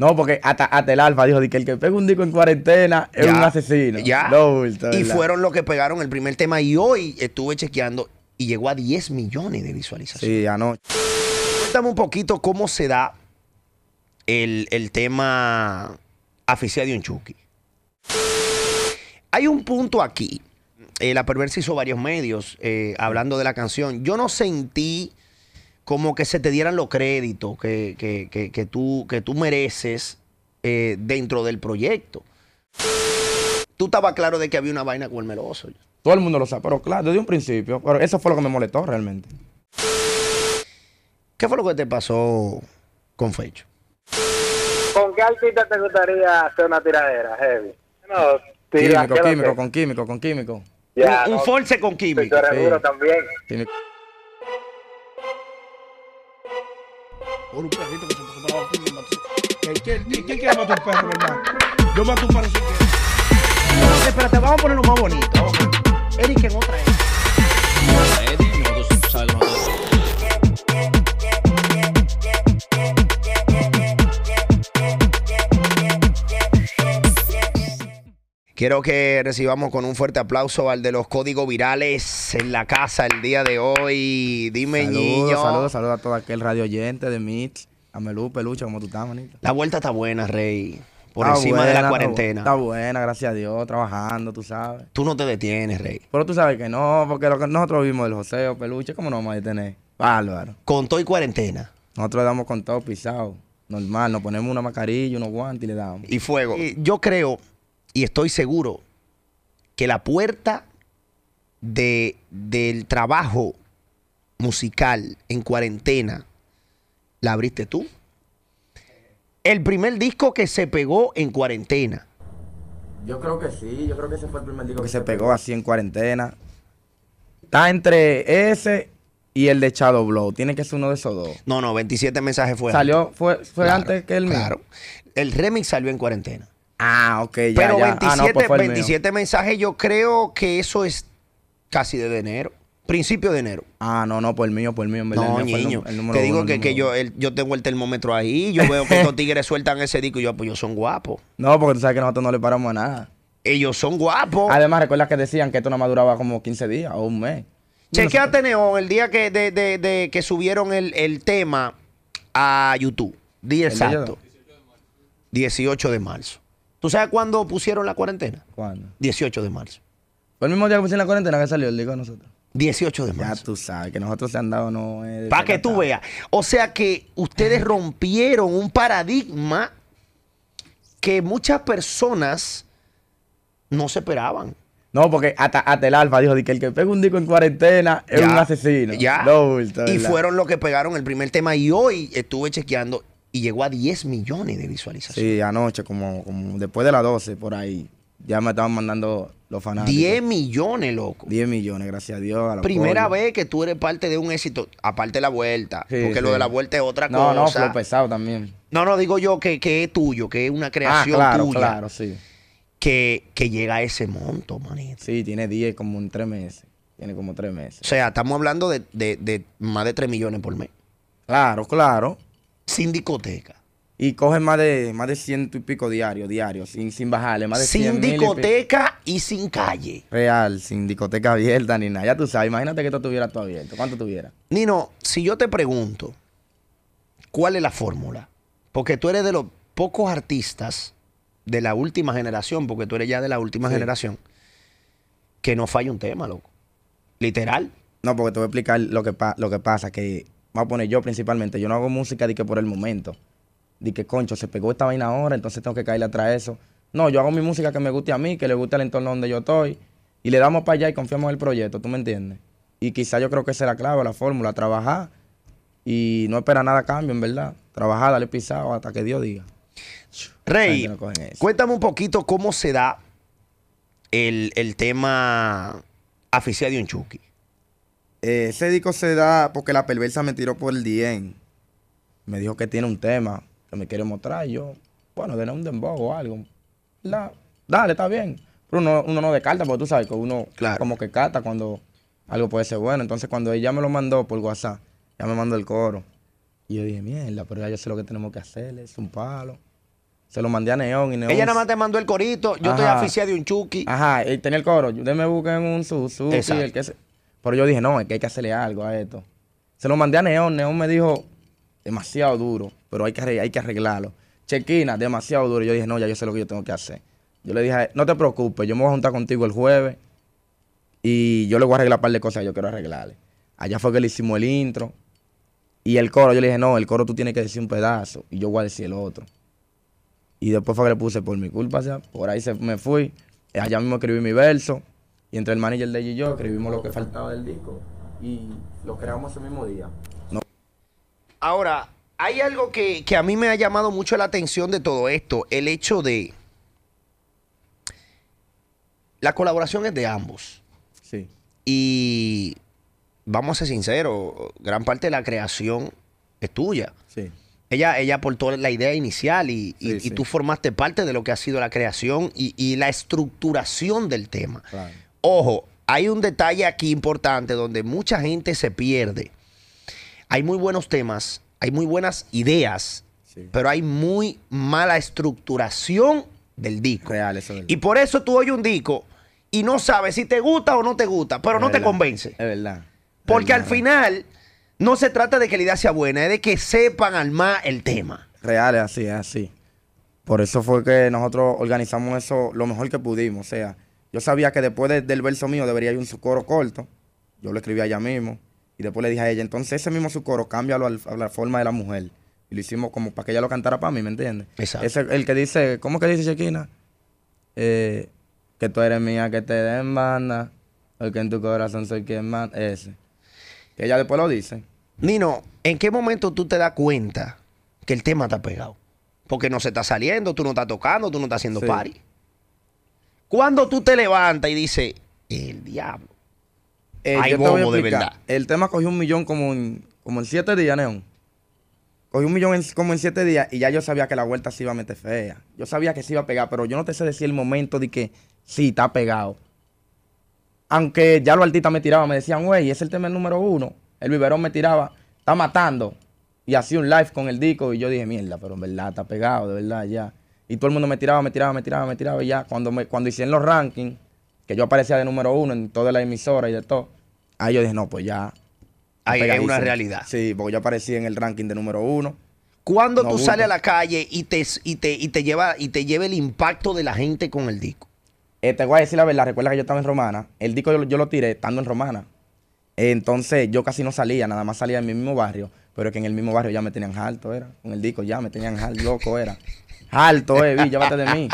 No, porque hasta, hasta el Alfa dijo que el que pega un disco en cuarentena es Ya, un asesino. Ya. No, y fueron los que pegaron el primer tema. Y hoy estuve chequeando y llegó a 10 millones de visualizaciones. Sí, anoche. Cuéntame un poquito cómo se da el, el tema Aficia de un Chucky. Hay un punto aquí. eh, la perversa hizo varios medios eh, hablando de la canción. Yo no sentí como que se te dieran los créditos que, que- que- que tú, que tú mereces eh, dentro del proyecto. Tú estabas claro de que había una vaina con el meloso. Todo el mundo lo sabe, pero claro, desde un principio. Pero eso fue lo que me molestó realmente. ¿Qué fue lo que te pasó con Fecho? ¿Con qué artista te gustaría hacer una tiradera, Heavy? No, tira, Químico, ¿qué es lo químico, que- con químico, con químico. Ya, un, un no, force con eres sí. duro también. Químico. Por un perrito que se puso para abajo y me mató. ¿Quién quién- quién quiere matar un perro, verdad? Yo mato un perro sin querer. Espérate, vamos a ponerlo más bonito. Eric en otra Eddie, nosotros sabes Quiero que recibamos con un fuerte aplauso al de los códigos virales en la casa el día de hoy. Dime, niño. Saludos, saludos, saludos a todo aquel radio oyente de Mitch, a Melú, Peluche, como tú estás, manito. La vuelta está buena, Rey. Por Está encima de la cuarentena. Está buena, gracias a Dios, trabajando, tú sabes. Tú no te detienes, Rey. Pero tú sabes que no, porque lo que nosotros vimos del joseo, Peluche, ¿cómo nos vamos a detener? Bárbaro. Con todo y cuarentena. Nosotros le damos con todo pisado. Normal, nos ponemos una mascarilla, unos guantes y le damos. Y fuego. Y yo creo y estoy seguro que la puerta de, del trabajo musical en cuarentena la abriste tú. El primer disco que se pegó en cuarentena. Yo creo que sí, yo creo que ese fue el primer disco que se pegó así en cuarentena. Está entre ese y el de Shadow Blow. Tiene que ser uno de esos dos. No, no, 27 mensajes fue Salió, fue, fue Claro, antes que el mío. Claro. El remix salió en cuarentena. Ah, ok, ya, Pero ya. 27, ah, no, pues fue el mío. 27 mensajes, yo creo que eso es casi de enero. Principio de enero. Ah, no, no, por el mío, por el mío. en verdad, No, el mío fue el niño. el Te digo uno, que, que yo, el- yo tengo el termómetro ahí. Yo veo que estos tigres sueltan ese disco y yo, pues ellos son guapos. No, porque tú sabes que nosotros no le paramos a nada. Ellos son guapos. Además, recuerda que decían que esto nada más duraba como 15 días o un mes. Chequeate, Neón, el día que, de, de- de que subieron el, el tema a YouTube. Día ¿El día exacto. 18 de marzo. ¿Tú sabes cuándo pusieron la cuarentena? ¿Cuándo? 18 de marzo. Fue el mismo día que pusieron la cuarentena que salió el disco de nosotros. 18 de Ya marzo. tú sabes que nosotros se han dado no es Para que tú veas. O sea que ustedes rompieron un paradigma que muchas personas no se esperaban. No, porque hasta, hasta el Alfa dijo que el que pega un disco en cuarentena es Ya, un asesino. Ya. No, y fueron los que pegaron el primer tema. Y hoy estuve chequeando y llegó a 10 millones de visualizaciones. Sí, anoche, como, como después de las 12, por ahí. Ya me estaban mandando los fanáticos. 10 millones, loco. 10 millones, gracias a Dios. a Primera pobres. vez que tú eres parte de un éxito, aparte de la vuelta. Sí, porque lo de la vuelta es otra No, no, cosa. flow pesado también. No, no, digo yo que, que es tuyo, que es una Ah, creación claro, tuya. claro, sí. Que, que llega a ese monto, manito. Sí, tiene 10 como en 3 meses. Tiene como 3 meses. O sea, estamos hablando de, de- de más de 3 millones por mes. Claro, claro. Sin discoteca. Y coge más de más de ciento y pico diarios, diarios, sin, sin bajarle. Más de Sin 100 mil y pi- discoteca y sin calle. Real, sin discoteca abierta ni nada. Ya tú sabes, imagínate que esto tuviera todo abierto. ¿Cuánto tuviera? Nino, si yo te pregunto, ¿cuál es la fórmula? Porque tú eres de los pocos artistas de la última generación, porque tú eres ya de la última Sí. generación, que no falla un tema, loco. Literal. No, porque te voy a explicar lo que, pa- lo que pasa, que voy a poner yo principalmente, yo no hago música de que por el momento, de que concho, se pegó esta vaina ahora, entonces tengo que caerle atrás de eso. No, yo hago mi música que me guste a mí, que le guste al entorno donde yo estoy, y le damos para allá y confiamos en el proyecto, ¿tú me entiendes? Y quizá yo creo que esa es la clave, la fórmula, trabajar y no esperar nada a cambio, en verdad. Trabajar, darle pisado hasta que Dios diga. Rey, no cuéntame un poquito cómo se da el, el tema Aficia de un Chucky. Eh, ese disco se da porque la perversa me tiró por el DM. Me dijo que tiene un tema que me quiere mostrar. Y yo, bueno, de un dembow o algo. La- dale, está bien. Pero uno, uno no descarta, porque tú sabes que uno Claro. como que cata cuando algo puede ser bueno. Entonces, cuando ella me lo mandó por WhatsApp, ya me mandó el coro. Y yo dije, mierda, pero ya yo sé lo que tenemos que hacer, es un palo. Se lo mandé a Neón y Neón. Ella nada más te mandó el corito. Yo estoy aficiado de un chuki. Ajá, él tenía el coro. Yo me un Suzuki. Exacto. El que se... Pero yo dije, no, es que hay que hacerle algo a esto. Se lo mandé a Neón. Neón me dijo, demasiado duro, pero hay que, arreglarlo. Chequina, demasiado duro. Yo dije, no, ya yo sé lo que yo tengo que hacer. Yo le dije, no te preocupes, yo me voy a juntar contigo el jueves y yo le voy a arreglar un par de cosas yo quiero arreglarle. Allá fue que le hicimos el intro y el coro. Yo le dije, no, el coro tú tienes que decir un pedazo y yo voy a decir el otro. Y después fue que le puse por mi culpa, o sea, por ahí se me fui. Allá mismo escribí mi verso. Y entre el manager de ella y yo escribimos lo que faltaba del disco. Y lo creamos ese mismo día. No, Ahora, hay algo que, que a mí me ha llamado mucho la atención de todo esto. El hecho de... La colaboración es de ambos. sí, Y vamos a ser sinceros, gran parte de la creación es tuya. sí. Ella, ella aportó la idea inicial y, y- Sí, y sí. tú formaste parte de lo que ha sido la creación y, y la estructuración del tema. Claro. Ojo, hay un detalle aquí importante donde mucha gente se pierde. Hay muy buenos temas, hay muy buenas ideas, Sí. pero hay muy mala estructuración del disco. Real, eso es. Y por eso tú oyes un disco y no sabes si te gusta o no te gusta, pero Es no te convence. Es verdad. Porque Es al final no se trata de que la idea sea buena, es de que sepan armar el tema. Real es así, es así. Por eso fue que nosotros organizamos eso lo mejor que pudimos. O sea, yo sabía que después de- del verso mío debería ir un coro corto. Yo lo escribí a ella mismo. Y después le dije a ella, entonces ese mismo coro, cámbialo al- a la forma de la mujer. Y lo hicimos como para que ella lo cantara para mí, ¿me entiendes? Exacto. Ese, el que dice, ¿cómo que dice Chequina? Eh, que tú eres mía, que te den banda. Porque en tu corazón soy quien más. Ese. Que ella después lo dice. Nino, ¿en qué momento tú te das cuenta que el tema está pegado? Porque no se está saliendo, tú no estás tocando, tú no estás haciendo Sí. party. Cuando tú te levantas y dices, el diablo. Eh, Hay a bobo de verdad. El tema cogió un millón como en, como en siete días, Neón. Cogió un millón en- como en siete días y ya yo sabía que la vuelta se iba a meter fea. Yo sabía que se iba a pegar, pero yo no te sé decir el momento de que sí, está pegado. Aunque ya los artistas me tiraban, me decían, güey, ese es el tema el número uno. El biberón me tiraba, está matando. Y hacía un live con el disco y yo dije, mierda, pero en verdad está pegado, de verdad, ya. Y todo el mundo me tiraba, me tiraba, me tiraba, me tiraba y ya. Cuando, me, cuando hicieron los rankings, que yo aparecía de número uno en toda la emisora y de todo, ahí yo dije, no, pues ya. Ahí es una realidad. Sí, porque yo aparecí en el ranking de número uno. Cuando No tú gusta. sales a la calle y te, y, te, y, te lleva, y te lleva el impacto de la gente con el disco. Eh, te voy a decir la verdad, recuerda que yo estaba en Romana. El disco yo, yo lo tiré estando en Romana. Entonces yo casi no salía, nada más salía en mi mismo barrio. Pero es que en el mismo barrio ya me tenían alto, era. Con el disco ya me tenían alto, loco, era. Alto, eh, vi, llévate de mí.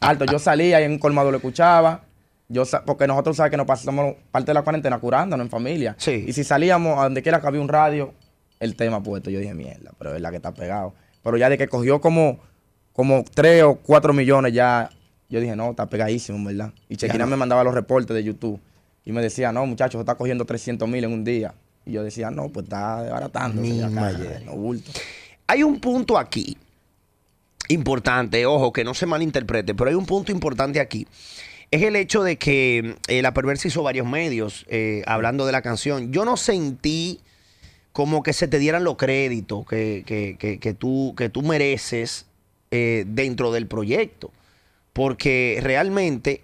Alto, yo salía y en un colmado lo escuchaba. Yo, porque nosotros sabes que nos pasamos parte de la cuarentena curándonos en familia. Sí. Y si salíamos a donde quiera que había un radio, el tema puesto, yo dije, mierda, pero es verdad que está pegado. Pero ya de que cogió como, como 3 o 4 millones ya, yo dije, no, está pegadísimo, ¿verdad? Y Chequina no. me mandaba los reportes de YouTube. Y me decía, no, muchachos, está cogiendo 300 mil en un día. Y yo decía, no, pues está desbaratando. No bulto. Hay un punto aquí importante, ojo, que no se malinterprete, pero hay un punto importante aquí. Es el hecho de que eh, la perversa hizo varios medios eh, hablando de la canción. Yo no sentí como que se te dieran los créditos que, que- que- que tú, que tú mereces eh, dentro del proyecto. Porque realmente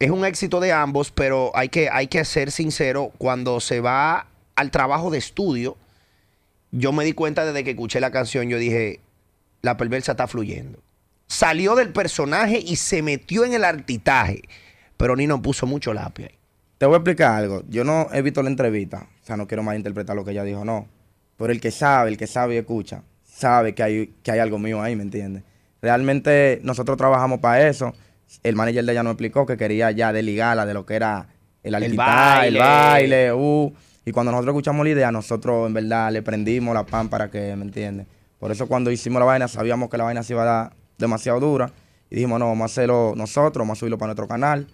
es un éxito de ambos, pero hay que, hay que ser sincero, cuando se va al trabajo de estudio, yo me di cuenta desde que escuché la canción, yo dije, la perversa está fluyendo. Salió del personaje y se metió en el artitaje, pero Nino puso mucho lápiz ahí. Te voy a explicar algo. Yo no he visto la entrevista. O sea, no quiero malinterpretar lo que ella dijo, no. Pero el que sabe, el que sabe y escucha, sabe que hay, que hay algo mío ahí, ¿me entiendes? Realmente nosotros trabajamos para eso. El manager de ella nos explicó que quería ya desligarla de lo que era el artitaje, baile. el baile, uh. Y cuando nosotros escuchamos la idea, nosotros en verdad le prendimos la pan para que, ¿me entiendes? Por eso cuando hicimos la vaina, sabíamos que la vaina se iba a dar demasiado dura. Y dijimos, no, vamos a hacerlo nosotros, vamos a subirlo para nuestro canal.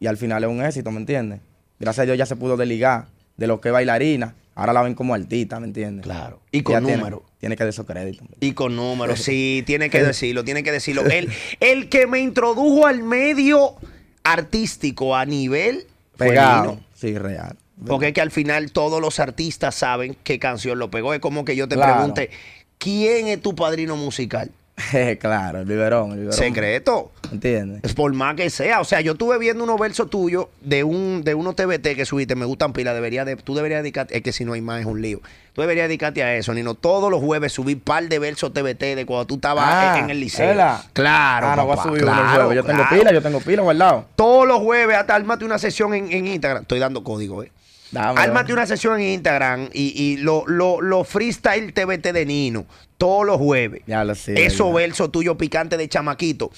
Y al final es un éxito, ¿me entiendes? Gracias a Dios ya se pudo desligar de lo que es bailarina. Ahora la ven como artista, ¿me entiendes? Claro. Y con Ella tiene- número. Tiene, que dar esos créditos. Y con números, sí, tiene que decirlo, tiene que decirlo. El, el que me introdujo al medio artístico a nivel fue Pegado. Nino. Sí, real. Porque es que al final todos los artistas saben qué canción lo pegó. Es como que yo te Claro. pregunte, ¿quién es tu padrino musical? claro, el biberón, el biberón. Secreto. ¿Entiendes? Es por más que sea. O sea, yo estuve viendo unos versos tuyos de un de unos TBT que subiste, me gustan pila. Debería de, tú deberías dedicarte, es que si no hay más es un lío. Tú deberías dedicarte a eso, Nino. Todos los jueves subí par de versos TBT de cuando tú estabas Ah, en el liceo. ¿verdad? Claro. Ah, no, voy a subir uno claro, jueves. Yo tengo pila, yo tengo pila guardado. Todos los jueves, hasta ármate una sesión en, en Instagram. Estoy dando código, eh. Dame, Ármate una sesión en Instagram y, y lo, lo, lo freestyle TBT de Nino. Todos los jueves. Ya lo sé. Esos ya. versos tuyos picantes de chamaquito.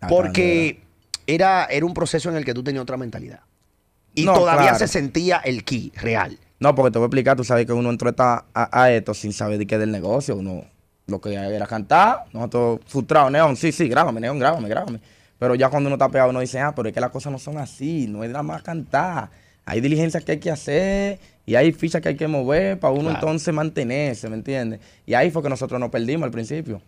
Ah, Porque era, era un proceso en el que tú tenías otra mentalidad. Y No, todavía claro. se sentía el ki real. No, porque te voy a explicar, tú sabes que uno entró a, a esto sin saber de qué del negocio. Uno lo que era cantar, nosotros frustrados, Neón, sí, sí, grábame, Neón, grábame, grábame. Pero ya cuando uno está pegado, uno dice, ah, pero es que las cosas no son así, no es nada más cantar. Hay diligencias que hay que hacer y hay fichas que hay que mover para uno Claro. entonces mantenerse, ¿me entiendes? Y ahí fue que nosotros nos perdimos al principio.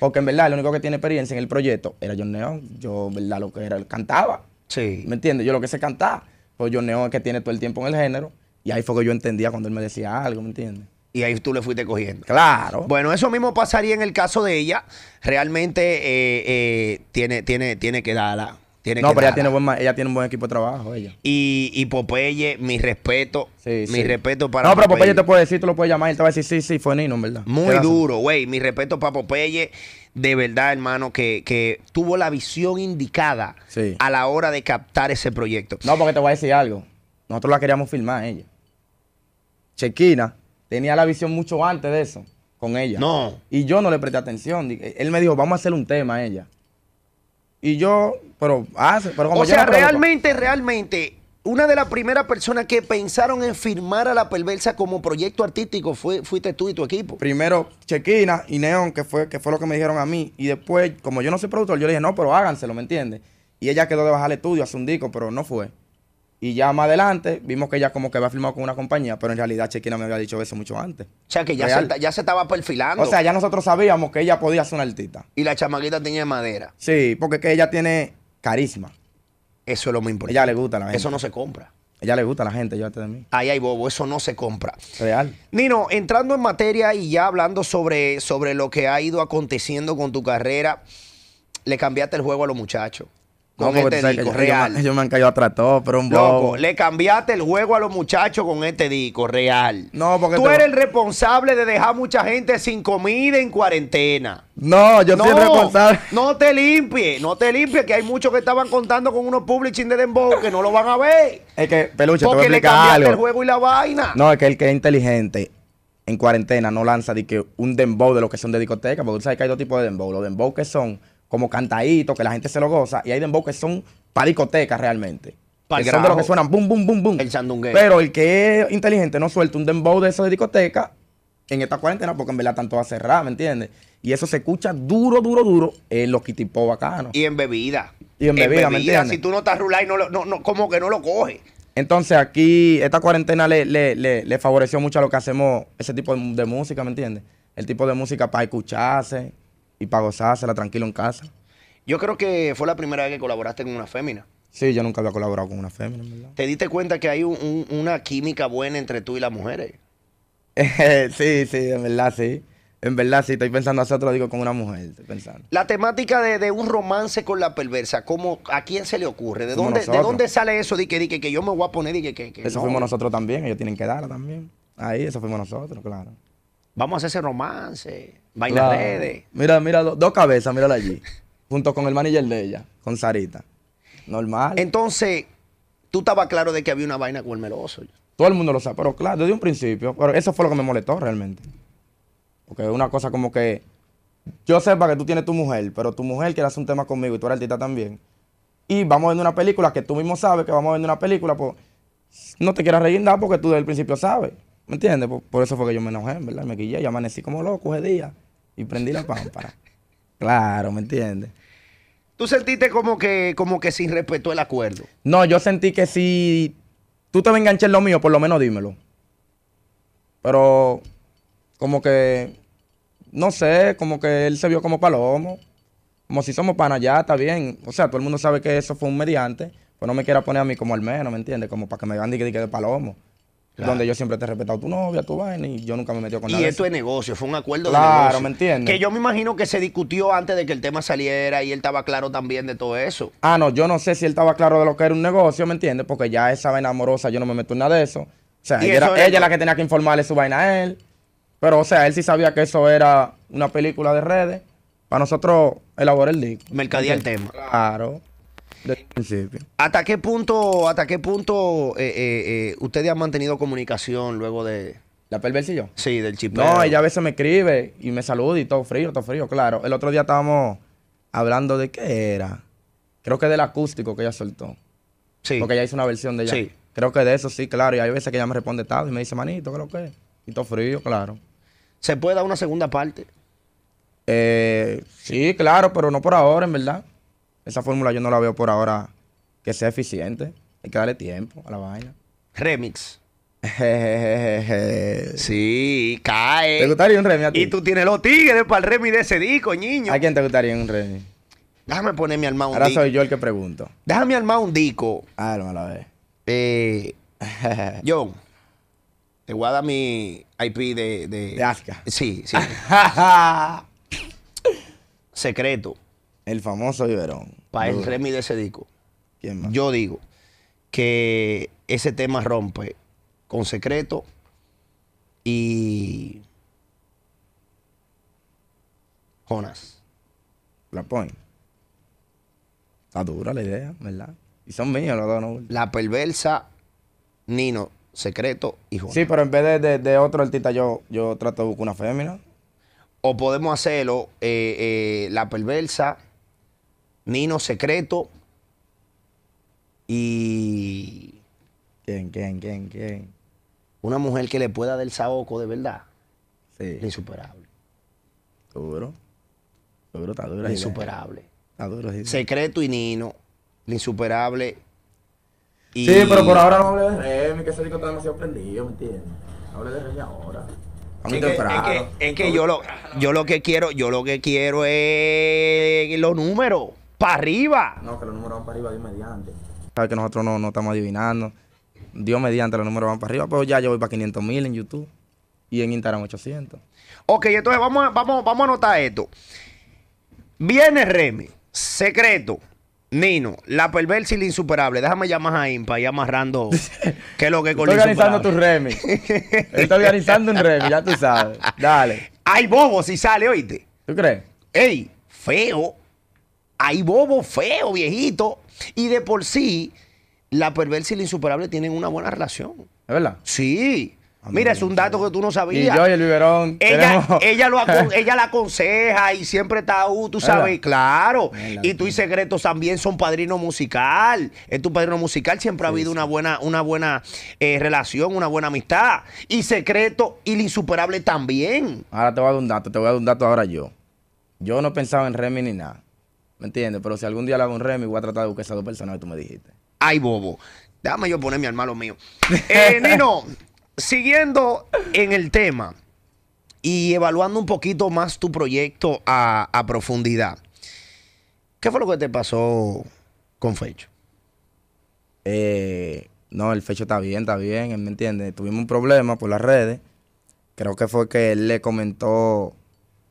Porque en verdad, el único que tiene experiencia en el proyecto era John Neón. Yo, en verdad, lo que era, cantaba. Sí. ¿Me entiendes? Yo lo que sé cantar. Pues John Neón es que tiene todo el tiempo en el género. Y ahí fue que yo entendía cuando él me decía algo, ¿me entiendes? Y ahí tú le fuiste cogiendo. Claro. Bueno, eso mismo pasaría en el caso de ella. Realmente eh, eh, tiene, tiene, tiene que darla. Tiene no, que pero ella tiene, buen, ma- ella tiene un buen equipo de trabajo, ella. Y, y Popeye, mi respeto. Sí, mi sí. respeto para No, pero Popeye te puede decir, tú lo puedes llamar y él te va a decir, sí, sí, fue Nino, en verdad. Muy duro, güey. Mi respeto para Popeye. De verdad, hermano, que, que tuvo la visión indicada Sí. a la hora de captar ese proyecto. No, porque te voy a decir algo. Nosotros la queríamos filmar, ella. Chequina tenía la visión mucho antes de eso, con ella. No. Y yo no le presté atención. Él me dijo, vamos a hacer un tema a ella. Y yo, pero hace, pero como O yo sea, no realmente, realmente, una de las primeras personas que pensaron en firmar a La Perversa como proyecto artístico fue, fuiste tú y tu equipo. primero Chequina y Neón, que fue, que fue lo que me dijeron a mí. Y después, como yo no soy productor, yo le dije, no, pero háganselo, ¿me entiendes? Y ella quedó de bajar el estudio, hace un disco, pero no fue. Y ya más adelante vimos que ella como que había firmado con una compañía, pero en realidad Chequina me había dicho eso mucho antes. O sea, que ya, se, ya se estaba perfilando. O sea, ya nosotros sabíamos que ella podía ser una artista. y la chamaquita tenía madera. Sí, porque es que ella tiene carisma. Eso es lo más importante. Ella le gusta a la gente. Eso no se compra. Ella le gusta a la gente, llévate de mí. Ahí hay bobo, eso no se compra. Real. Nino, entrando en materia y ya hablando sobre, sobre lo que ha ido aconteciendo con tu carrera, le cambiaste el juego a los muchachos. No, Con porque este que disco, ellos- ellos real. me- Ellos me han caído atrás todo, pero un Loco, bobo. le cambiaste el juego a los muchachos con este disco, real. No, porque Tú te- eres el responsable de dejar mucha gente sin comida en cuarentena. No, yo soy el responsable. no te limpies, no te limpies, que hay muchos que estaban contando con unos publishing de Dembow que no lo van a ver. Es que, Peluche, te voy a Porque le cambiaste el algo. juego y la vaina. No, es que el que es inteligente en cuarentena no lanza de que un dembow de lo que son de discoteca, porque tú sabes que hay dos tipos de dembow. Los dembow que son como cantaditos, que la gente se lo goza, y hay dembow que son para discoteca realmente. Pa'l que son de los que suenan boom, boom, boom, boom. El sandungueo. Pero el que es inteligente no suelta un dembow de eso de discoteca en esta cuarentena, porque en verdad están todas cerradas, ¿me entiendes? Y eso se escucha duro, duro, duro en los kitipó bacanos. Y en bebida. Y en bebida, ¿me entiendes? Si tú no estás rulay, no, lo- no, no, como que no lo coges. Entonces aquí, esta cuarentena le, le, le, le favoreció mucho a lo que hacemos, ese tipo de, de música, ¿me entiendes? El tipo de música para escucharse y para gozársela tranquilo en casa. Yo creo que fue la primera vez que colaboraste con una fémina. Sí, yo nunca había colaborado con una fémina, verdad. ¿Te diste cuenta que hay un- un- una química buena entre tú y las mujeres? sí, sí, en verdad sí. En verdad sí, estoy pensando hacer otro digo con una mujer, estoy pensando. La temática de, de un romance con la perversa, ¿cómo, ¿a quién se le ocurre? ¿De dónde, ¿De dónde sale eso de que, de que, que yo me voy a poner y que, que, que Eso no? fuimos nosotros también, ellos tienen que darla también. Ahí, eso fuimos nosotros, claro. Vamos a hacer ese romance, vaina Claro. redes. Mira, mira, do- dos cabezas, mírala allí. junto con el manager de ella, con Sarita. Normal. Entonces, tú estabas claro de que había una vaina con el meloso. Todo el mundo lo sabe, pero claro, desde un principio. Pero eso fue lo que me molestó realmente. Porque es una cosa como que yo sepa que tú tienes tu mujer, pero tu mujer quiere hacer un tema conmigo y tú eres artista también. Y vamos a ver una película que tú mismo sabes que vamos a ver una película, pues no te quieras rellenar porque tú desde el principio sabes. ¿Me entiendes? Por, por eso fue que yo me enojé, ¿verdad? Me quillé y amanecí como loco ese día y prendí la pámpara. claro, ¿me entiendes? Tú sentiste como que, como que sin respetó el acuerdo. No, yo sentí que si tú te vas a enganchar en lo mío, por lo menos dímelo. Pero como que, no sé, como que él se vio como palomo. Como si somos panas ya, está bien. O sea, todo el mundo sabe que eso fue un mediante. Pues no me quiera poner a mí como al menos, ¿me entiendes? Como para que me de, que de palomo. Claro. Donde yo siempre te he respetado tu novia, tu vaina, y yo nunca me metido con Y nada. de esto eso. es negocio, fue un acuerdo Claro, de negocio. ¿me entiendes? Que yo me imagino que se discutió antes de que el tema saliera y él estaba claro también de todo eso. Ah, no, yo no sé si él estaba claro de lo que era un negocio, ¿me entiendes? Porque ya esa vaina amorosa yo no me meto en nada de eso. O sea, Y ella, era, ella la que tenía que informarle su vaina a él. Pero, o sea, él sí sabía que eso era una película de redes. Para nosotros elaborar el disco. Mercadear el tema. Claro. Desde el principio. ¿Hasta qué punto, hasta qué punto eh, eh, eh, ustedes han mantenido comunicación luego de, ¿La perversa y yo? sí, del chipeo? No, ella a veces me escribe y me saluda y todo frío, todo frío, claro. El otro día estábamos hablando de qué era. Creo que del acústico que ella soltó. Sí. Porque ella hizo una versión de ella. Sí. Creo que de eso sí, claro. Y hay veces que ella me responde tarde y me dice, manito, ¿qué es lo que es? Y todo frío, claro. ¿Se puede dar una segunda parte? Eh, sí, claro, pero no por ahora, en verdad. Esa fórmula yo no la veo por ahora que sea eficiente. Hay que darle tiempo a la vaina. Remix. ¿Te Sí, cae. gustaría un remix a ti? Y tú tienes los tigres para el remix de ese disco, niño. ¿A quién te gustaría un remix? Déjame ponerme al un Ahora soy yo el que pregunto. Déjame armar un disco. Ah, no me la ve. Eh, John, te voy a dar mi IP de... De, De Aska. Sí, sí. Secreto. El famoso Iberón. Para el remix de ese disco. ¿Quién más? Yo digo que ese tema rompe con secreto y Jonas. La Point. Está dura la idea, ¿verdad? Y son míos los dos, ¿no? La perversa, Nino, secreto y Jonas. Sí, pero en vez de, de- de otro artista, yo, yo trato de buscar una fémina. O podemos hacerlo eh, eh, la perversa, Nino, secreto y ¿Quién, quién, quién, quién? una mujer que le pueda dar el saoco de verdad. Sí. La insuperable. Duro. Duro, está idea. insuperable. Está duro, sí. Secreto y Nino, la insuperable. Y... Sí, pero por ahora no hable de Remy, que ese disco está demasiado prendido, ¿me entiendes? Hable de Remy ahora. A mí Es que, es que- es que yo lo, yo lo que quiero, yo lo que quiero es los números para arriba. No, que los números van para arriba, Dios mediante. Sabes que nosotros no, no estamos adivinando. Dios mediante, los números van para arriba. Pero ya yo voy para 500 mil en YouTube. Y en Instagram 800. Ok, entonces vamos a, vamos, vamos a anotar esto. Viene Remy, secreto, Nino, la perversa y la insuperable. Déjame llamar a Impa y amarrando qué es lo que con Estoy organizando tu. Remy. Estoy organizando un Remy, ya tú sabes. Dale. Hay bobo si sale, oíste. ¿Tú crees? Ey, feo. Hay bobo feo, viejito. Y de por sí, la perversa y la insuperable tienen una buena relación. ¿Es verdad? Sí. Ah, Mira, es un dato que tú no Y sabías. yo y el biberón. Ella, tenemos- ella, lo ella la aconseja y siempre está, uh, tú sabes, claro. Y tú y Secretos también son padrino musical. Es tu padrino musical, siempre ha habido sí. una buena, una buena eh, relación, una buena amistad. Y Secreto y la insuperable también. Ahora te voy a dar un dato, te voy a dar un dato ahora yo. Yo no pensaba en Remy ni nada. ¿Me entiendes? Pero si algún día le hago un Remy, voy a tratar de buscar esas dos personas que tú me dijiste. Ay, bobo. Déjame yo poner mi hermano mío. Eh, Nino, siguiendo en el tema y evaluando un poquito más tu proyecto a, a profundidad. ¿Qué fue lo que te pasó con Fecho? Eh, no, el fecho está bien, está bien, ¿me entiendes? Tuvimos un problema por las redes. Creo que fue que él le comentó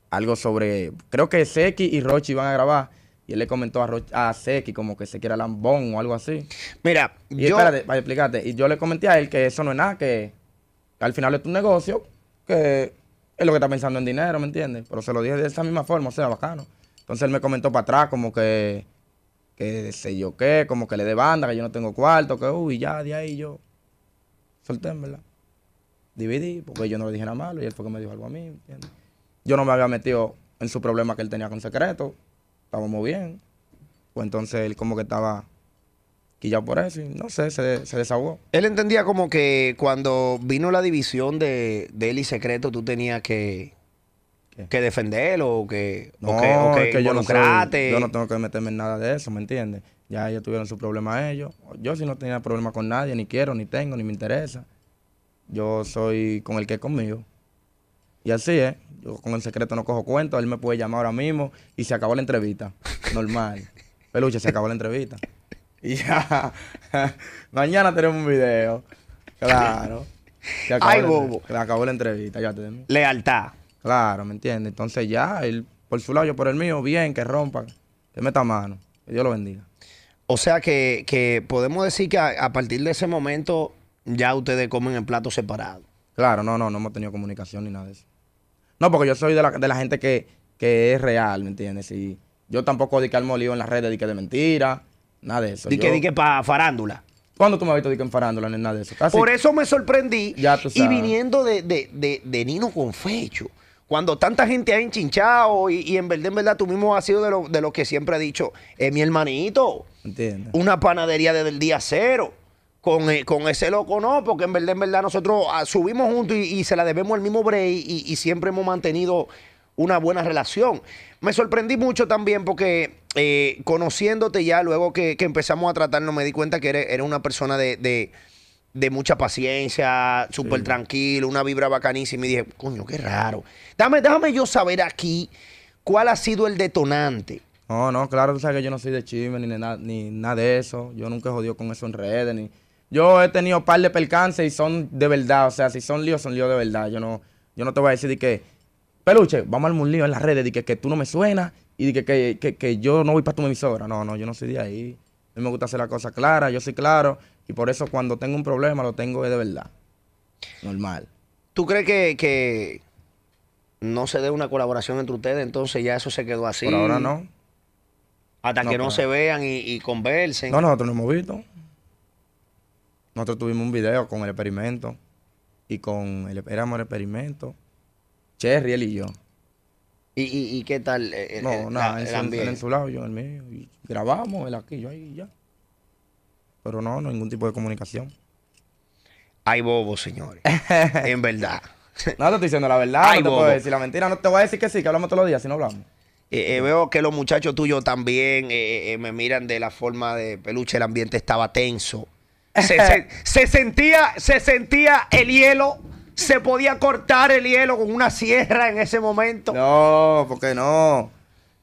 algo sobre. Creo que Seki y Rochi iban a grabar. Y él le comentó a, a Seki como que Seki era lambón o algo así. Mira, Y yo... espérate, para explicarte. Y yo le comenté a él que eso no es nada, que al final es tu negocio, que es lo que está pensando en dinero, ¿me entiendes? Pero se lo dije de esa misma forma, o sea, bacano. Entonces él me comentó para atrás como que, que sé yo qué, como que le dé banda, que yo no tengo cuarto, que uy, ya de ahí yo solté, ¿verdad? Dividí, porque yo no le dije nada malo y él fue que me dijo algo a mí, ¿me entiendes? Yo no me había metido en su problema que él tenía con secreto, estábamos bien. Pues entonces él como que estaba quillado por eso y no sé, se, se desahogó. Él entendía como que cuando vino la división de, de él y Secreto, tú tenías que, ¿Qué? que defenderlo o que, No, o que, o que es que yo no, soy- yo no tengo que meterme en nada de eso, ¿me entiendes? Ya ellos tuvieron su problema ellos. Yo sí no tenía problema con nadie, ni quiero, ni tengo, ni me interesa. Yo soy con el que es conmigo. Y así es. Yo con el secreto no cojo cuentos. Él me puede llamar ahora mismo y se acabó la entrevista. Normal. Peluche, se acabó la entrevista. Y ya. Mañana tenemos un video. Claro. Se acabó Ay, la- bobo. Se acabó la entrevista, ya te Lealtad. Claro, ¿me entiendes? Entonces ya, él por su lado, yo por el mío, bien, que rompa, que meta mano, que Dios lo bendiga. O sea que, que podemos decir que a, a partir de ese momento ya ustedes comen en platos separados. Claro, no, no, no hemos tenido comunicación ni nada de eso. No, porque yo soy de la, de la gente que, que es real, ¿me entiendes? Y yo tampoco di que armo lío en las redes, di que de mentira, nada de eso. Di que, di que para farándula. ¿Cuándo tú me has visto di que en farándula ni nada de eso? Casi- Por eso me sorprendí. Ya tú y sabes. viniendo de, de, de, de Nino Confecho. Cuando tanta gente ha enchinchado y, y en verdad, en verdad, tú mismo has sido de lo, de lo que siempre he dicho. Es mi hermanito. Una panadería desde el día cero. Con, eh, con ese loco no, porque en verdad, en verdad, nosotros ah, subimos juntos y, y se la debemos al mismo break y, y siempre hemos mantenido una buena relación. Me sorprendí mucho también porque eh, conociéndote ya, luego que, que empezamos a tratarnos, me di cuenta que eres, eres una persona de, de- de mucha paciencia, súper tranquilo, una vibra bacanísima. Y dije, coño, qué raro. Dame, déjame yo saber aquí cuál ha sido el detonante. No, no, claro, tú sabes que yo no soy de chisme ni, de na- ni nada de eso. Yo nunca he jodido con eso en redes. Ni... Yo he tenido un par de percances y son de verdad. O sea, si son líos, son líos de verdad. Yo no, yo no te voy a decir de que, peluche, vamos a armar un lío en las redes, de que, que tú no me suenas y de que, que, que- que yo no voy para tu emisora. No, no, yo no soy de ahí. A mí me gusta hacer la cosa clara, yo soy claro. Y por eso cuando tengo un problema lo tengo de verdad. Normal. ¿Tú crees que, que no se dé una colaboración entre ustedes? Entonces ya eso se quedó así. Por ahora no. Hasta No, que no se vean y, y conversen. No, nosotros no hemos visto. Nosotros tuvimos un video con el experimento. Y con el, éramos el experimento. Cherry, él y yo. ¿Y, y, y qué tal eh, eh, No, eh, nada, el él en su lado, yo en el mío. Y grabamos, él aquí, yo ahí y ya. Pero no, no ningún tipo de comunicación. Hay bobos, señores. en verdad. No, te estoy diciendo la verdad, Ay, no te bobo. puedo decir la mentira. No te voy a decir que sí, que hablamos todos los días, si no hablamos. Eh, eh, veo que los muchachos tuyos también eh, me miran de la forma de peluche. El ambiente estaba tenso. Se, se- se sentía, se sentía el hielo. Se podía cortar el hielo con una sierra en ese momento. No, porque no.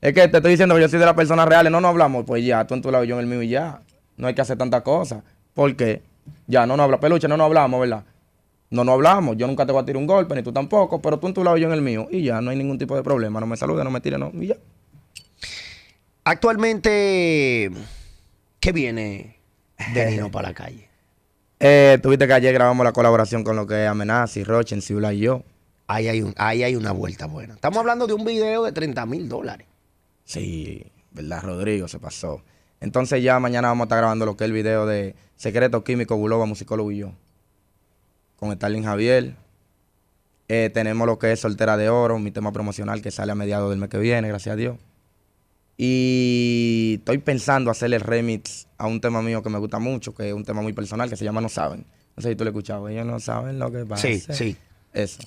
Es que te estoy diciendo que yo soy de las personas reales. No, no hablamos. Pues ya, tú en tu lado, yo en el mío y ya. No hay que hacer tantas cosas. Porque ya no nos habla peluche, no nos hablamos, ¿verdad? No nos hablamos. Yo nunca te voy a tirar un golpe, ni tú tampoco. Pero tú en tu lado, yo en el mío. Y ya, no hay ningún tipo de problema. No me saludes, no me tires, no. Y ya. Actualmente, ¿qué viene de Nino para la calle? Eh, tuviste que ayer grabamos la colaboración con lo que es Amenaza y Roche, en Ciudad y yo. Ahí hay, un, ahí hay una vuelta buena. Estamos hablando de un video de 30 mil dólares. Sí, ¿verdad? Rodrigo se pasó. Entonces ya mañana vamos a estar grabando lo que es el video de Secreto Químico, Buloba, Musicólogo y yo. Con Stalin Javier. Eh, tenemos lo que es Soltera de Oro, mi tema promocional que sale a mediados del mes que viene, gracias a Dios. Y estoy pensando hacerle el remix a un tema mío que me gusta mucho, que es un tema muy personal, que se llama No Saben. No sé si tú lo escuchabas. Ellos no saben lo que pasa. Sí, sí. Eso.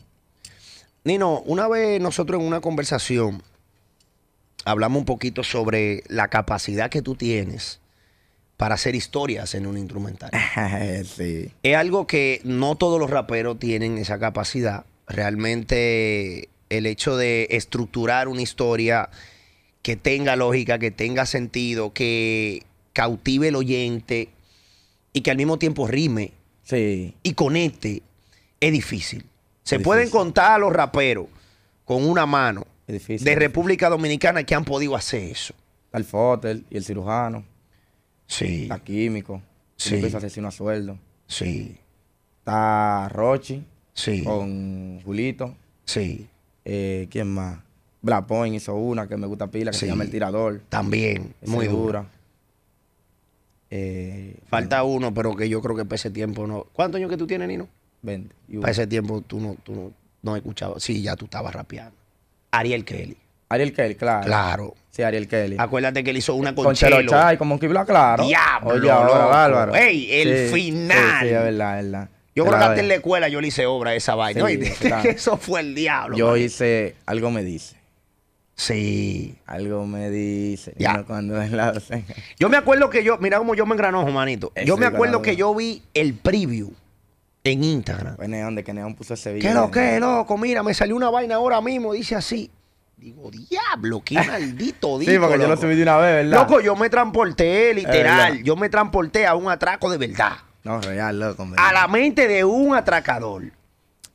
Nino, una vez nosotros en una conversación hablamos un poquito sobre la capacidad que tú tienes para hacer historias en un instrumental. sí. Es algo que no todos los raperos tienen esa capacidad. Realmente el hecho de estructurar una historia que tenga lógica, que tenga sentido, que cautive el oyente y que al mismo tiempo rime Sí. y conecte, es difícil. Se Es pueden difícil. contar a los raperos con una mano difícil. de República Dominicana que han podido hacer eso. Está el Fotel y el cirujano, Sí, está Químico, Sí. Felipe asesino a sueldo, sí, está Rochi sí, con Julito, sí. eh, ¿quién más? Black Point hizo una que me gusta pila, que Sí. se llama El Tirador, También, esa muy dura. Eh, Falta uno, pero que yo creo que para ese tiempo no. ¿Cuántos años que tú tienes, Nino? 20. y uno. Para ese tiempo tú no, tú no, no escuchabas. Sí, ya tú estabas rapeando. Ariel Kelly. Ariel Kelly, claro. Claro. Sí, Ariel Kelly. Acuérdate que él hizo una con, con Chelo con Monkey Black, claro. Diablo, Oye, ahora, loco. bárbaro. Ey, el Sí, final. Sí, sí, es verdad, es verdad. Yo creo que hasta en la escuela yo le hice obra a esa vaina. Sí, Oye, claro. Eso fue el diablo. Yo man. hice Algo me dice. Sí. Algo me dice. Ya. Cuando es la. Yo me acuerdo que yo, mira cómo yo me engranojo, manito. Yo me acuerdo que yo vi el preview en Instagram. Fue Neón, de que Neón puso ese video. ¿Qué lo que, loco? Mira, me salió una vaina ahora mismo, dice así. Digo, diablo, qué maldito Sí, disco, porque yo lo loco. subí de una vez, ¿verdad? Loco, yo me transporté, literal. Yo me transporté a un atraco de verdad. No, real, loco. a la mente de un atracador.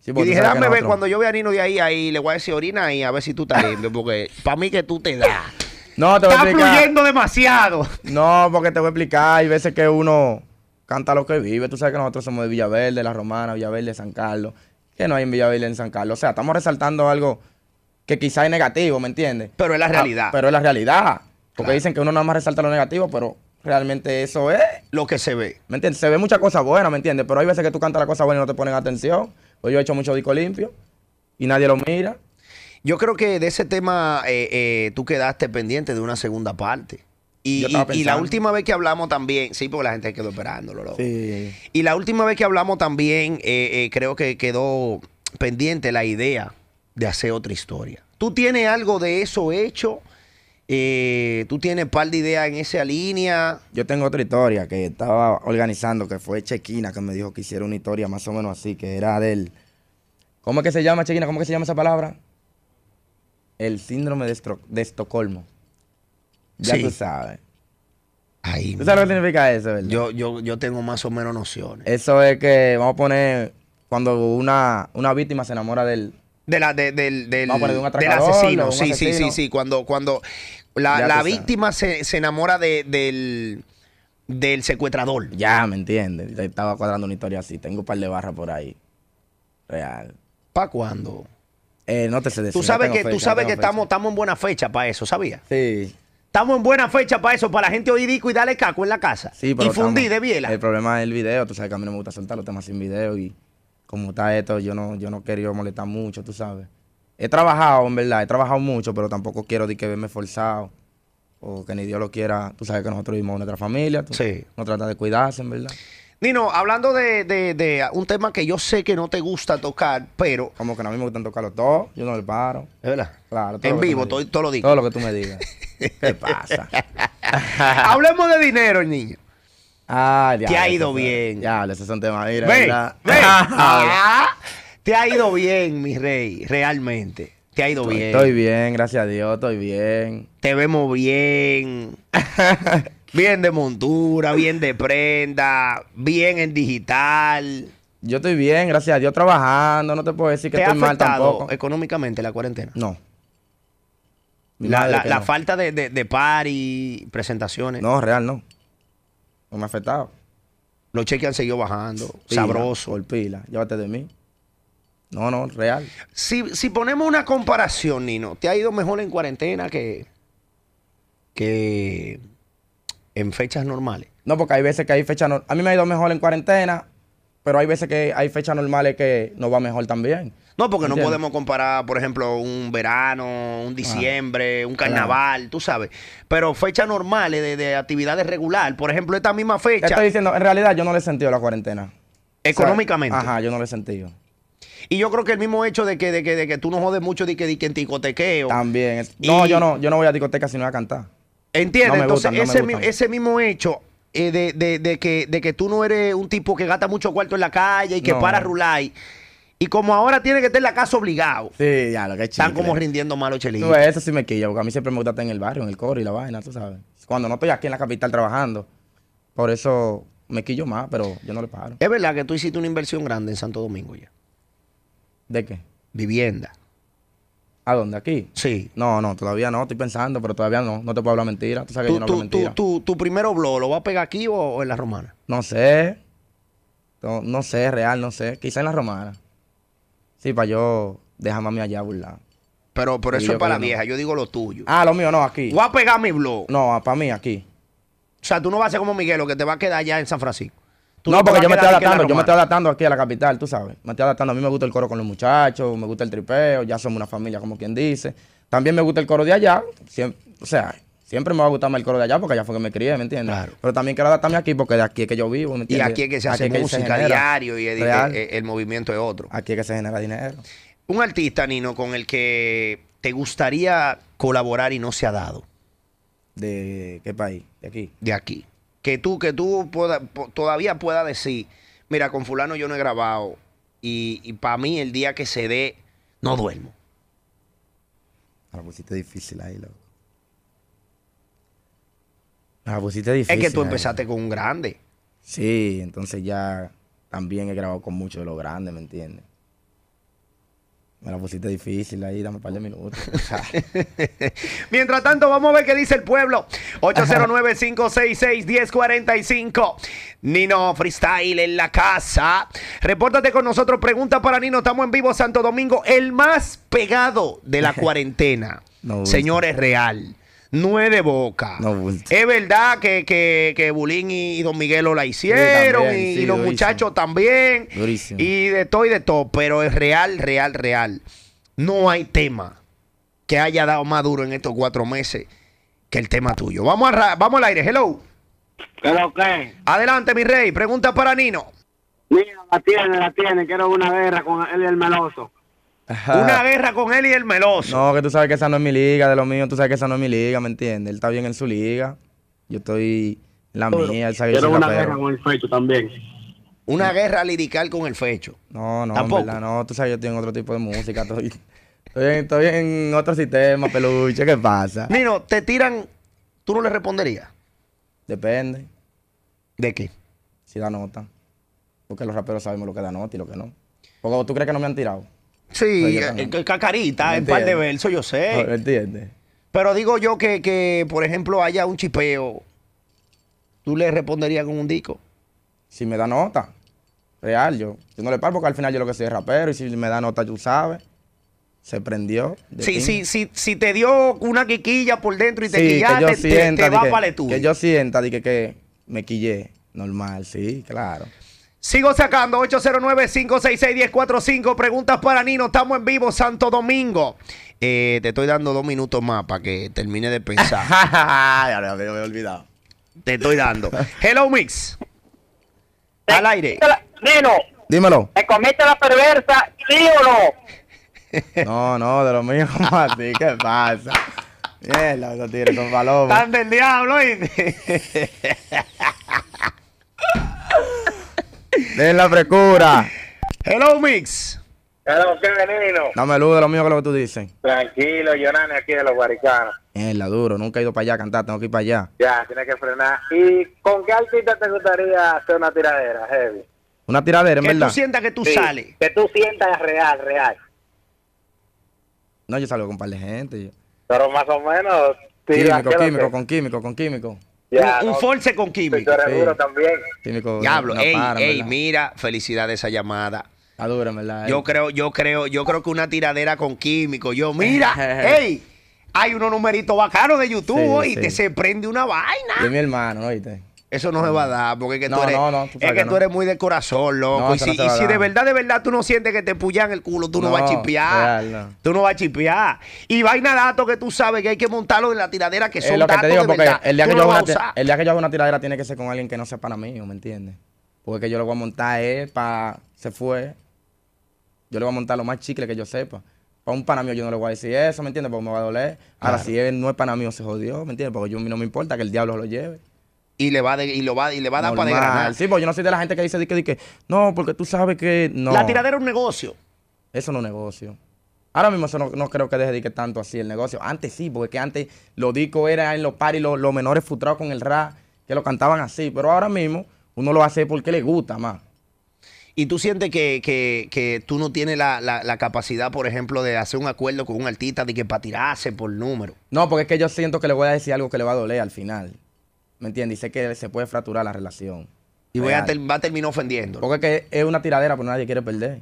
Sí, Y dije, dame ver, cuando yo vea a Nino de ahí, ahí le voy a decir orina y a ver si tú estás limpio, porque para mí que tú te das. No, te voy a Está explicar. fluyendo demasiado. No, porque te voy a explicar. Hay veces que uno canta lo que vive. Tú sabes que nosotros somos de Villaverde, La Romana, Villaverde, San Carlos. Que no hay en Villaverde, en San Carlos. O sea, estamos resaltando algo que quizá es negativo, ¿me entiendes? Pero es la Ah, realidad. pero es la realidad. Porque Claro. dicen que uno nada más resalta lo negativo, pero realmente eso es. Lo que se ve. ¿Me entiendes? Se ve muchas cosas buenas, ¿me entiendes? Pero hay veces que tú cantas la cosa buena y no te ponen atención. Pues yo he hecho mucho disco limpio y nadie lo mira. Yo creo que de ese tema eh, eh, tú quedaste pendiente de una segunda parte. Y, la última vez que hablamos también, sí, porque la gente quedó esperándolo. loco. Sí. Y la última vez que hablamos también, eh, creo que quedó pendiente la idea de hacer otra historia. ¿Tú tienes algo de eso hecho? Eh, ¿Tú tienes par de ideas en esa línea? Yo tengo otra historia que estaba organizando, que fue Chequina, que me dijo que hiciera una historia más o menos así, que era del... ¿Cómo es que se llama, Chequina? ¿Cómo es que se llama esa palabra? El síndrome de, Estro- de Estocolmo. Ya Sí. tú sabes. Ahí, ¿Tú sabes lo que significa eso, verdad? yo, yo, yo tengo más o menos nociones. Eso es que, vamos a poner, cuando una, una víctima se enamora del... De la, de- del, del, un del asesino. un sí, sí, sí, sí. Cuando, cuando la, la víctima se, se enamora de- del, del secuestrador. Ya, ¿me entiendes? Estaba cuadrando una historia así. Tengo un par de barras por ahí. Real. ¿Para cuándo? Eh, no te sé decir. Tú sabes que, tú sabes no que estamos, estamos en buena fecha para eso, ¿sabías? Sí. Estamos en buena fecha para eso, para la gente oír disco y darle caco en la casa. Sí, pero y fundir estamos- de biela. El problema es el video, tú sabes que a mí no me gusta soltar los temas sin video y como está esto, yo no, yo no quería molestar mucho, tú sabes. He trabajado, en verdad, he trabajado mucho, pero tampoco quiero de que verme forzado o que ni Dios lo quiera. Tú sabes que nosotros vivimos en nuestra familia, tú, Sí. no trata de cuidarse, en verdad. Nino, hablando de, de- de un tema que yo sé que no te gusta tocar, pero. Como que a mí me gustan tocarlos todos, yo no le paro. ¿Es verdad? Claro, todo En vivo, todo, todo lo digo. Todo lo que tú me digas. ¿Qué pasa? Hablemos de dinero, niño. Ah, Te ha ido bien. Ya, esos son temas, mira, Ve, ve. Te ha ido bien, mi rey, realmente. Te ha ido Estoy, bien. estoy bien, gracias a Dios, estoy bien. Te vemos bien. bien de montura, bien de prenda, bien en digital. Yo estoy bien, gracias a Dios, trabajando. No te puedo decir que ¿Te ha estoy mal afectado tampoco. económicamente la cuarentena? No. La, madre la- que la no. falta de, de, de party, presentaciones. No, real no. No me ha afectado. Los cheques han seguido bajando. Pila, sabroso. Por pila. Llévate de mí. No, no, real. Si, si ponemos una comparación, Nino, ¿te ha ido mejor en cuarentena que, que en fechas normales? No, porque hay veces que hay fechas... no- A mí me ha ido mejor en cuarentena, pero hay veces que hay fechas normales que nos va mejor también. No, porque no podemos comparar, por ejemplo, un verano, un diciembre, un carnaval, tú sabes. Pero fechas normales de, de actividades regular, por ejemplo, esta misma fecha, estoy diciendo, en realidad yo no le he sentido la cuarentena. económicamente. O sea, ajá, yo no le he sentido. Y yo creo que el mismo hecho de que, de que, de que tú no jodes mucho de que, de que en ticotequeo. También. No, Y- yo no, yo no voy a discoteca si no voy a cantar. ¿Entiendes? No Entonces, gustan, no ese, gustan. mi- ese mismo hecho eh, de, de- de que, de que tú no eres un tipo que gasta mucho cuarto en la calle y que No. para rular. Y, como ahora tiene que estar en la casa obligado, Sí, ya, lo que es están como rindiendo malos Tú chelitos. eso sí me quilla, porque a mí siempre me gusta estar en el barrio, en el coro y la vaina, tú sabes. Cuando no estoy aquí en la capital trabajando, por eso me quillo más, pero yo no le paro. Es verdad que tú hiciste una inversión grande en Santo Domingo ya. ¿De qué? Vivienda. ¿A dónde? ¿Aquí? Sí. No, no, todavía no, estoy pensando, pero todavía no. No te puedo hablar mentira. Tú sabes que ¿Tu, yo no hablo tu, mentira. tu, tu, tu primero blog lo va a pegar aquí o, o en la romana? No sé. No, no sé, real, no sé. Quizá en la romana. Sí, para yo dejar mami allá burlar. Pero, pero Sí, eso es para la no. vieja, yo digo lo tuyo. Ah, lo mío no, aquí. Voy a pegar mi blog. No, para mí aquí. O sea, tú no vas a ser como Miguel, lo que te va a quedar allá en San Francisco. Tú no, porque yo me estoy adaptando, yo me estoy adaptando aquí a la capital, tú sabes. Me estoy adaptando. A mí me gusta el coro con los muchachos, me gusta el tripeo, ya somos una familia, como quien dice. También me gusta el coro de allá. o sea, siempre me va a gustar más el coro de allá porque allá fue que me crié, ¿me entiendes? Claro. Pero también quiero adaptarme aquí porque de aquí es que yo vivo, ¿me Y entiendes? aquí es que se Aquí hace música genera. diario y el, Real. el- el movimiento es otro. Aquí es que se genera dinero. Un artista, Nino, con el que te gustaría colaborar y no se ha dado ¿De qué país? De aquí. de aquí. Que tú, que tú pueda- po- todavía puedas decir, mira, con fulano yo no he grabado y, para mí el día que se dé, no duermo. La pusiste difícil ahí, loco. La pusiste difícil. es que tú ahí. empezaste con un grande. Sí, entonces ya también he grabado con muchos de los grandes, ¿me entiendes? Me la pusiste difícil ahí, dame un par de minutos. Mientras tanto, vamos a ver qué dice el pueblo. 809-566-1045. Nino Freestyle en la casa. Repórtate con nosotros. Pregunta para Nino. Estamos en vivo Santo Domingo. El más pegado de la cuarentena. No. Señores, real. No es de boca. No, bulto. es verdad que, que, que Bulín y Don Miguelo la hicieron. también, y, sí, y los durísimo. muchachos también. Durísimo. Y de todo y de todo. Pero es real, real, real. No hay tema que haya dado más duro en estos cuatro meses que el tema tuyo. Vamos, a ra- vamos al aire. Hello. ¿Qué lo que? Adelante, mi rey. Pregunta para Nino. Mira, la tiene, la tiene. Quiero una guerra con él y el meloso. Una guerra con él y el meloso. No, que tú sabes que esa no es mi liga, de lo mío, tú sabes que esa no es mi liga, ¿me entiendes? Él está bien en su liga, yo estoy en la mía, él sabe que yo Quiero una rapero. guerra con el fecho también. Una guerra lirical con el fecho. No, no, Tampoco. en verdad, no, tú sabes, yo estoy en otro tipo de música, estoy, estoy, en, estoy en otro sistema, peluche, ¿qué pasa? Nino, te tiran. ¿Tú no le responderías? Depende, ¿De qué? si da nota, porque los raperos sabemos lo que da nota y lo que no. Porque tú crees que no me han tirado, Sí, eh, cacarita, ¿Me en par de versos, yo ¿me sé. entiendes? Pero digo yo que, que, por ejemplo, haya un chipeo. ¿Tú le responderías con un disco? Si me da nota, real, yo, yo no le paro porque al final yo lo que soy es rapero y si me da nota, tú sabes, se prendió. Sí, sí, sí, si te dio una quiquilla por dentro y te Sí, quillaste, te- sienta te, di va para. Que yo sienta di que, que me quillé. Normal, sí, claro. Sigo sacando 809-566-1045. Preguntas para Nino. Estamos en vivo, Santo Domingo. Eh, te estoy dando dos minutos más para que termine de pensar. ya me había olvidado. te estoy dando. Hello, Mix. Al aire. Nino, Dímelo. ¿te comiste la perversa, sí o no? No, no, de lo mío, ¿cómo así? ¿Qué pasa? Mierda, esos tigres son palomos. Tan del diablo. ¿oíste? Den la frescura. Hello, Mix. Claro, ¿qué Nino? Dame luz de lo mío que es lo que tú dices. Tranquilo, Yonani aquí de los guaricanos. Mierda, duro. Nunca he ido para allá a cantar, tengo que ir para allá. Ya, tienes que frenar. ¿Y con qué artista te gustaría hacer una tiradera, Heavy? Una tiradera, en Que verdad. tú sientas que tú Sí, sales. Que tú sientas real, real. No, yo salgo con un par de gente. Pero más o menos... tira, Químico, ¿qué es lo químico, que- con químico, con químico. Ya, un, un no, force con eres sí. duro también. Químico. Diablo, no ey, para, mira, felicidad de esa llamada. Está duro, en verdad. Yo ey. creo, yo creo, yo creo que una tiradera con químico. Yo, mira, hey, hay unos numeritos bacanos de YouTube Sí, y sí. te se prende una De vaina. mi hermano, ¿no ¿oíste? Eso no se va a dar, porque es que No, tú eres, no, no, tú es que tú eres muy de corazón, loco. Y si, y si de verdad, de verdad tú no sientes que te pullan el culo, tú no, vas a chipear. real, no. Tú no vas a chipear. Y vaina datos que tú sabes que hay que montarlo en la tiradera que Es son lo que datos te digo, de porque verdad. el día, que yo hago una, a ti- usar. el día que yo hago una tiradera tiene que ser con alguien que no sea pana mío, ¿me entiendes? Porque que yo lo voy a montar es para... Se fue. Yo le voy a montar lo más chicle que yo sepa. Para un pana mío yo no le voy a decir eso, ¿me entiendes? Porque me va a doler. Ahora, si él no es pana mío, se jodió, ¿me entiendes? Porque yo a mí no me importa que el diablo lo lleve. Y le va de- y lo va, y le va a dar para desgranar. Sí, porque yo no soy de la gente que dice di que, que, no, porque tú sabes que no. La tiradera es un negocio. Eso no es negocio. Ahora mismo eso no, no creo que deje de que tanto así el negocio. Antes sí, porque que antes los discos eran en los paris, los, los menores frustrados con el rap, que lo cantaban así. Pero ahora mismo uno lo hace porque le gusta más. Y tú sientes que, que- que tú no tienes la, la- la capacidad, por ejemplo, de hacer un acuerdo con un artista de que para tirarse por número. No, porque es que yo siento que le voy a decir algo que le va a doler al final. ¿Me entiendes? Y sé que se puede fracturar la relación. Y voy a ter- va a terminar ofendiendo. Porque es que es una tiradera, pero nadie quiere perder.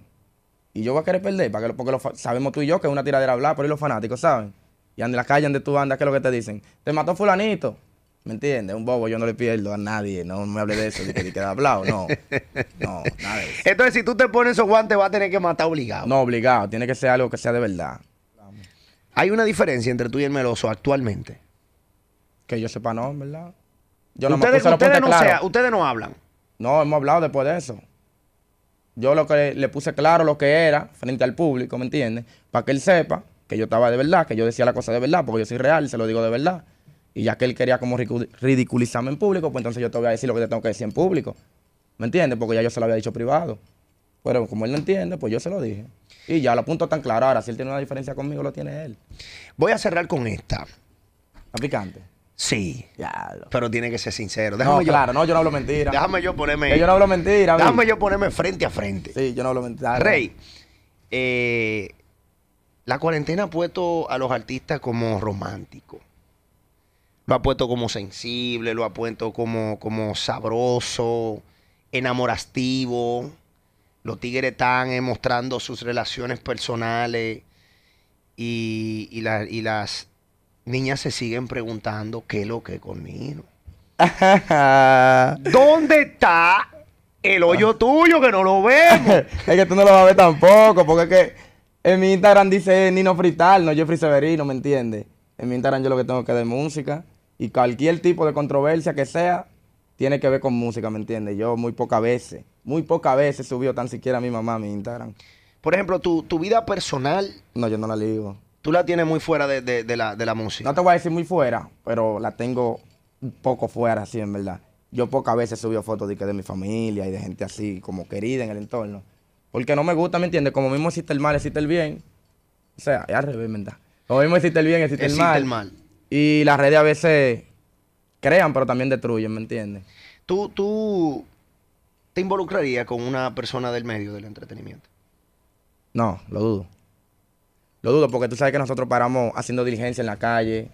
Y yo voy a querer perder, para que lo- porque lo fa- sabemos tú y yo que es una tiradera hablar, pero y los fanáticos saben. Y andan en la calle donde tú andas, ¿qué es lo que te dicen? Te mató fulanito. ¿Me entiendes? Un bobo, yo no le pierdo a nadie. No me hable de eso, de que, de que de hablado. No. No, nada de eso. Entonces, si tú te pones esos guantes, vas a tener que matar obligado. No, obligado. Tiene que ser algo que sea de verdad. Hay una diferencia entre tú y el meloso actualmente. Que yo sepa, no, en verdad. Yo no me ustedes puse los ustedes no, claros. sea- ustedes no hablan. No, hemos hablado después de eso. Yo lo que le puse claro lo que era frente al público, ¿me entiendes? Para que él sepa que yo estaba de verdad, que yo decía la cosa de verdad, porque yo soy real, se lo digo de verdad. Y ya que él quería como ridiculizarme en público, pues entonces yo te voy a decir lo que te tengo que decir en público. ¿Me entiendes? Porque ya yo se lo había dicho privado. Pero como él no entiende, pues yo se lo dije. Y ya lo punto tan claro. Ahora, si él tiene una diferencia conmigo, lo tiene él. Voy a cerrar con esta. Está picante. Sí. Diablo. Pero tiene que ser sincero. No, Déjame yo, claro, no, yo no hablo mentira. déjame yo ponerme. Yo no hablo mentira. déjame yo ponerme frente a frente. Sí, yo no hablo mentira. Rey, eh, la cuarentena ha puesto a los artistas como románticos. Lo ha puesto como sensible, lo ha puesto como, como sabroso, enamorastivo. Los tigres están eh, mostrando sus relaciones personales y, y la- y las niñas se siguen preguntando qué es lo que es conmigo. ¿Dónde está el hoyo tuyo que no lo vemos? es que tú no lo vas a ver tampoco, porque es que en mi Instagram dice Nino Frital, no Jeffrey Severino, ¿me entiendes? En mi Instagram yo lo que tengo que de música y cualquier tipo de controversia que sea, tiene que ver con música, ¿me entiendes? Yo muy pocas veces, muy pocas veces subió tan siquiera a mi mamá a mi Instagram. Por ejemplo, tu, tu vida personal, No, yo no la ligo. Tú la tienes muy fuera de, de- de la, de la música. No te voy a decir muy fuera, pero la tengo un poco fuera, así en verdad. Yo pocas veces subí fotos de, mi familia y de gente así, como querida en el entorno. Porque no me gusta, ¿me entiendes? Como mismo existe el mal, existe el bien. O sea, es al revés, ¿verdad? Como mismo existe el bien, existe, Existe el mal. el mal. Y las redes a veces crean, pero también destruyen, ¿me entiendes? ¿Tú, tú te involucrarías con una persona del medio del entretenimiento? No, lo dudo. Lo dudo porque tú sabes que nosotros paramos haciendo diligencia en la calle,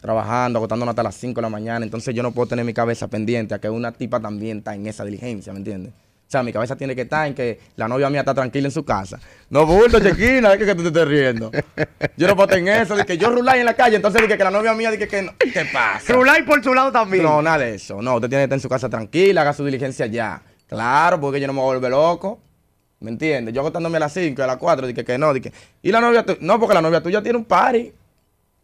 trabajando, agotándonos hasta las 5 de la mañana. Entonces yo no puedo tener mi cabeza pendiente a que una tipa también está en esa diligencia, ¿me entiendes? O sea, mi cabeza tiene que estar en que la novia mía está tranquila en su casa. No, bulto, chequina, es que, que tú te estés riendo. Yo no puedo en eso, de que yo rulay en la calle, entonces de que, que la novia mía dice que no. ¿Qué pasa? Rulay por su lado también. No, nada de eso. No, usted tiene que estar en su casa tranquila, haga su diligencia ya. Claro, porque yo no me voy a volver loco. ¿Me entiendes? Yo acostándome a las 5, a las 4, dije que no, dije. Y la novia tuya, no, porque la novia tuya tiene un party.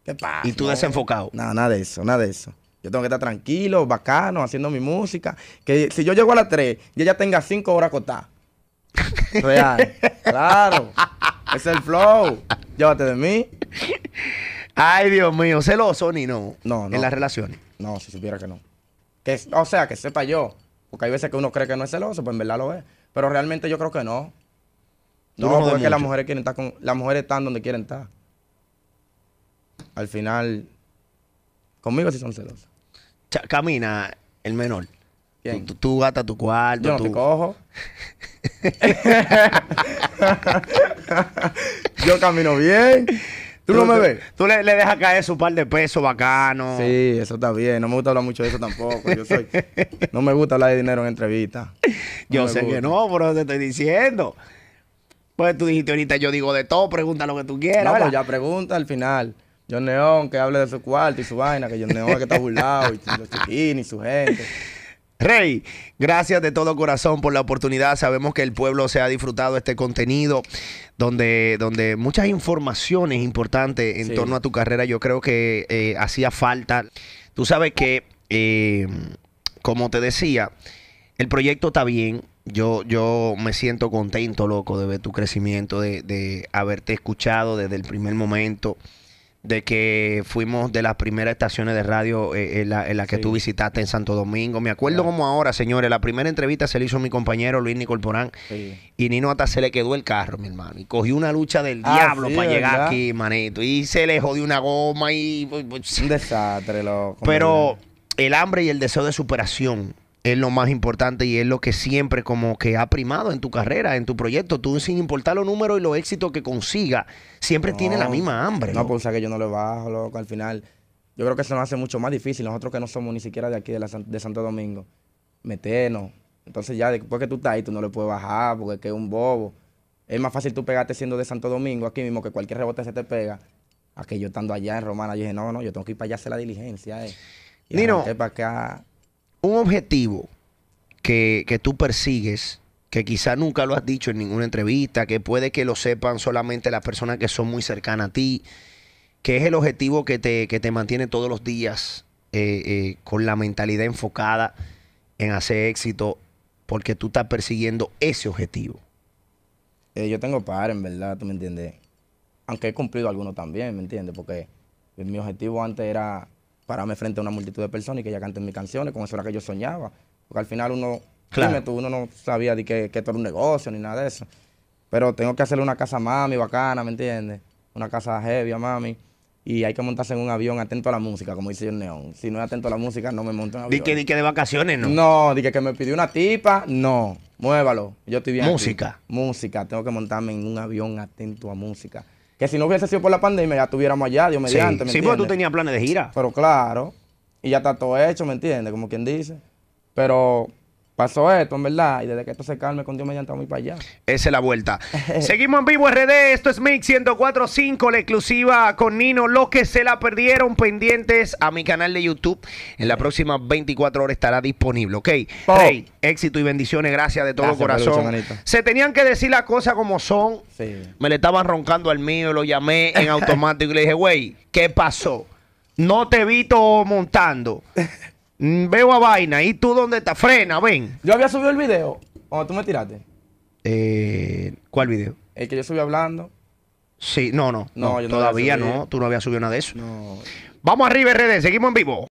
¿Qué pasa? Y tú No. desenfocado. Nada, nada de eso, nada de eso. Yo tengo que estar tranquilo, bacano, haciendo mi música. Que si yo llego a las 3 y ella tenga 5 horas acostadas. Real. claro. Es el flow. Llévate de mí. Ay, Dios mío, celoso ni no. No, no. En las relaciones. No, si supiera que no. Que, o sea, que sepa yo. Porque hay veces que uno cree que no es celoso, pues en verdad lo es. Pero realmente yo creo que no. Tú no No, porque las mujeres quieren estar con. Las mujeres están donde quieren estar. Al final. Conmigo sí son celosas. Cha- camina el menor. Tú, tú gastas tu cuarto. Yo no tú- te cojo. yo camino bien. ¿Tú no me ves? Tú le, le dejas caer su par de pesos bacano. Sí, eso está bien. No me gusta hablar mucho de eso tampoco. Yo soy. No me gusta hablar de dinero en entrevistas. Yo sé que no, pero te estoy diciendo. Pues tú dijiste ahorita, yo digo de todo, pregunta lo que tú quieras. No, pero ya pregunta al final. John Neón, que hable de su cuarto y su vaina, que John Neón es que está burlado, y los chiquines y su gente. Rey, gracias de todo corazón por la oportunidad. Sabemos que el pueblo se ha disfrutado este contenido donde, donde muchas informaciones importantes en Sí. torno a tu carrera yo creo que eh, hacía falta. Tú sabes que, eh, como te decía, el proyecto está bien. Yo, yo me siento contento, loco, de ver tu crecimiento, de, de haberte escuchado desde el primer momento, de que fuimos de las primeras estaciones de radio eh, en la, en la que Sí. tú visitaste en Santo Domingo. Me acuerdo Claro. como ahora, señores, la primera entrevista se le hizo a mi compañero Luis Nicolporán Sí. y Nino hasta se le quedó el carro, mi hermano. Y cogió una lucha del Ah, diablo sí, para llegar aquí, manito. Y se le jodió una goma y... pues, Un desastre, loco. Pero el hambre y el deseo de superación es lo más importante y es lo que siempre como que ha primado en tu carrera, en tu proyecto. Tú sin importar los números y los éxitos que consiga, siempre tienes la No. misma hambre. No, ¿no? pues o sea que yo no le bajo, loco. Al final, yo creo que eso nos hace mucho más difícil. Nosotros que no somos ni siquiera de aquí, de, la de Santo Domingo, meternos. Entonces ya después que tú estás ahí, tú no le puedes bajar porque es que es un bobo. Es más fácil tú pegarte siendo de Santo Domingo aquí mismo que cualquier rebote se te pega. A que yo estando allá en Romana, yo dije, no, no, yo tengo que ir para allá a hacer la diligencia. Eh. Y Nino. arranqué para acá. Un objetivo que, que tú persigues, que quizá nunca lo has dicho en ninguna entrevista, que puede que lo sepan solamente las personas que son muy cercanas a ti, que es el objetivo que te, que te mantiene todos los días eh, eh, con la mentalidad enfocada en hacer éxito, porque tú estás persiguiendo ese objetivo. Eh, yo tengo par, en verdad, tú me entiendes. Aunque he cumplido algunos también, ¿me entiendes? Porque mi objetivo antes era pararme frente a una multitud de personas y que ya canten mis canciones, con eso era que yo soñaba. Porque al final uno, Claro. dime tú, uno no sabía de que, que esto era un negocio ni nada de eso. Pero tengo que hacerle una casa a mami bacana, ¿me entiendes? Una casa heavy a mami. Y hay que montarse en un avión atento a la música, como dice el neón. Si no es atento a la música, no me monto en avión. Di que, di que de vacaciones, ¿no? No, dije que me pidió una tipa, no. Muévalo. Yo estoy bien. aquí. Música. Música. Tengo que montarme en un avión atento a música. Que si no hubiese sido por la pandemia, ya estuviéramos allá, Dios Sí, mediante. ¿me sí, porque tú tenías planes de gira. Pero claro. Y ya está todo hecho, ¿me entiendes? Como quien dice. Pero pasó esto, en verdad. Y desde que esto se calme, con Dios mediante, ir para allá. Esa es la vuelta. Seguimos en vivo RD. Esto es Mix 1045, la exclusiva con Nino. Los que se la perdieron pendientes a mi canal de YouTube. En las próximas 24 horas estará disponible, ¿ok? Rey, éxito y bendiciones. Gracias de todo Gracias, corazón. Se tenían que decir las cosas como son. Sí. Me le estaban roncando al mío, lo llamé en automático y le dije, güey, ¿qué pasó? No te vi todo montando. Mm, Veo a vaina. ¿Y tú dónde estás? Frena, ven. Yo había subido el video cuando tú me tiraste. Eh, ¿Cuál video? El que yo subí hablando. Sí, no, no. No, no, yo no todavía. Tú no habías subido nada de eso. No. Vamos arriba, RD. Seguimos en vivo.